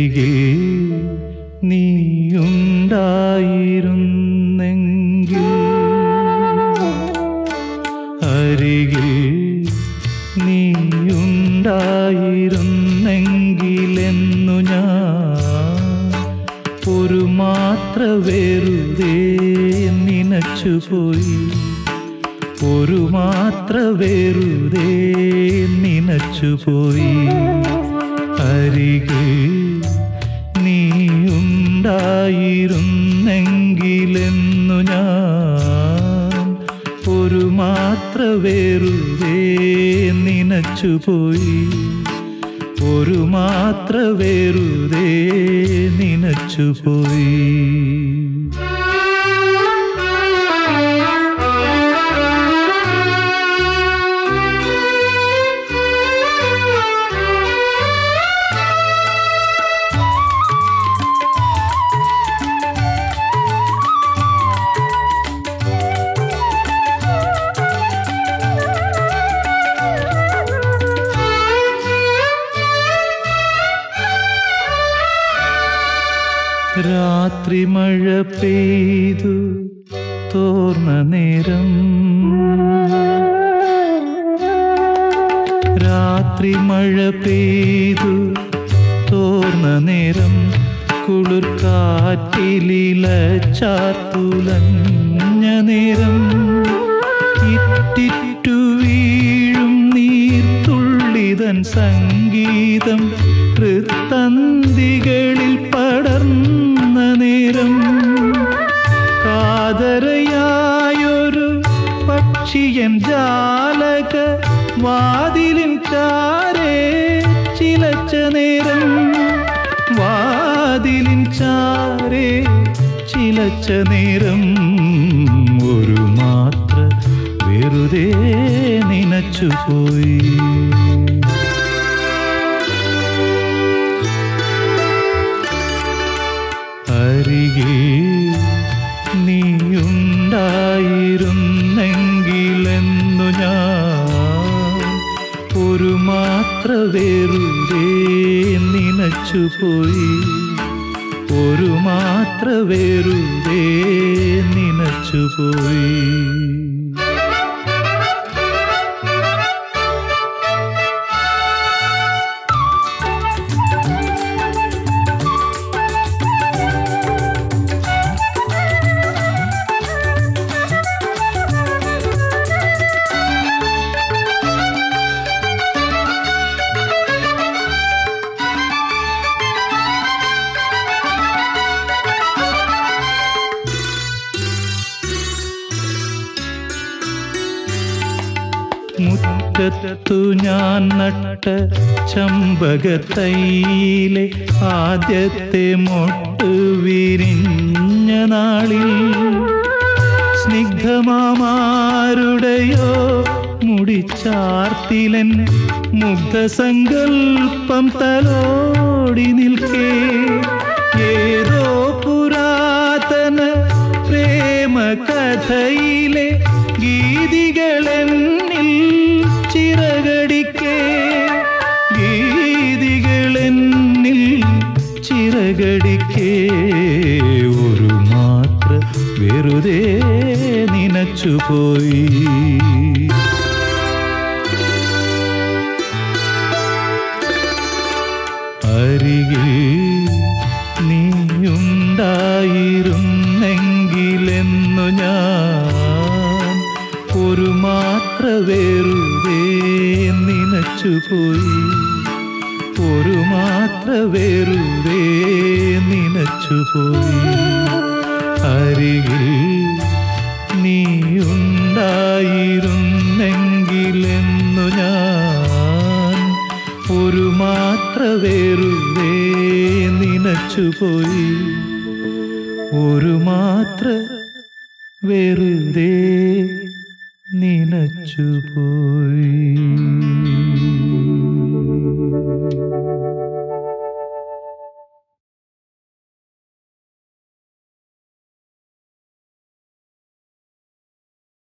അരികിൽ നീയുണ്ടായിരുന്നെങ്കിൽ അരികിൽ നീയുണ്ടായിരുന്നെങ്കിലെന്നു ഞാൻ ഒരു മാത്ര നിനച്ചു പോയി ഒരു മാത്ര വെറുതെ നനച്ചുപോയി. അരികിൽ നീയുണ്ടായിരുന്നെങ്കിലെന്നു ഞാൻ ഒരു മാത്ര വെറുതെ നനച്ചുപോയി. ഒരു മാത്ര വേറുതേ നനച്ചുപോയി. രാത്രി മഴ പെയ്തു. തോർന്ന നേരം. രാത്രി മഴ പെയ്തു. തോർന്ന നേരം. കുളിർ കാറ്റിലില ചാർത്തുലഞ്ഞ നേരം. ഇറ്റിറ്റു വീഴും നീർത്തുള്ളിതൻ സംഗീതം. തൃത്തന്തികളിൽ പടർന്ന നേരം കാതരയായൊരു പക്ഷിയൻ ജാലക വാതിലിൻ ചാരേ ചിലച്ച നേരം വാതിലിൻ ചാരേ ചിലച്ച നേരം ഒരു മാത്ര വെറുതെ നനച്ചുപോയി. അരികെ നീയുണ്ടായിരുന്നെങ്കിലെന്നു ഞാൻ ഒരു മാത്ര വെറുതെ നനച്ചുപോയി. ഒരു മാത്ര വെറുതെ നനച്ചുപോയി. മുറ്റത്തു ഞാൻ നട്ട ചമ്പകത്തൈയിലെ ആദ്യത്തെ മൊട്ട് വിരിഞ്ഞ നാളിൽ സ്നിഗ്ധമാരുടെയോ മുടിച്ചാർത്തിലൻ മുഗ്ധസങ്കൽപ്പം തലോടി നിൽക്കേ. ഏതോ പുരാതന പ്രേമ കഥയിലെ ഗീതികളെന്നിൽ നനച്ചുപോയി അരികിൽ നീയുണ്ടായിരുന്നെങ്കിലെന്നു ഞാൻ ഒരു മാത്ര വേറുതേ നിനച്ചുപോയി ഒരു മാത്ര വേറുതേ നിനച്ചുപോയി അരികിൽ നീയുണ്ടായിരുന്നെങ്കിലെന്നു ഞാൻ ഒരു മാത്ര വേറുവേ നനച്ചുപോയി. ഒരു മാത്ര വെറുതെ നനച്ചുപോയി.